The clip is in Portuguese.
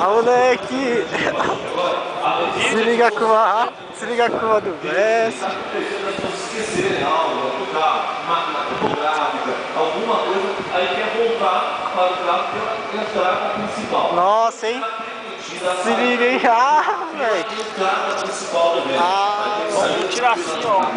A moleque! Se liga com a. Se liga com a do Best. alguma coisa, aí quer voltar para o carro pela entrada principal. Nossa, hein? Se liga, hein? Ah, velho. Ah, Vamos tirar assim, ó.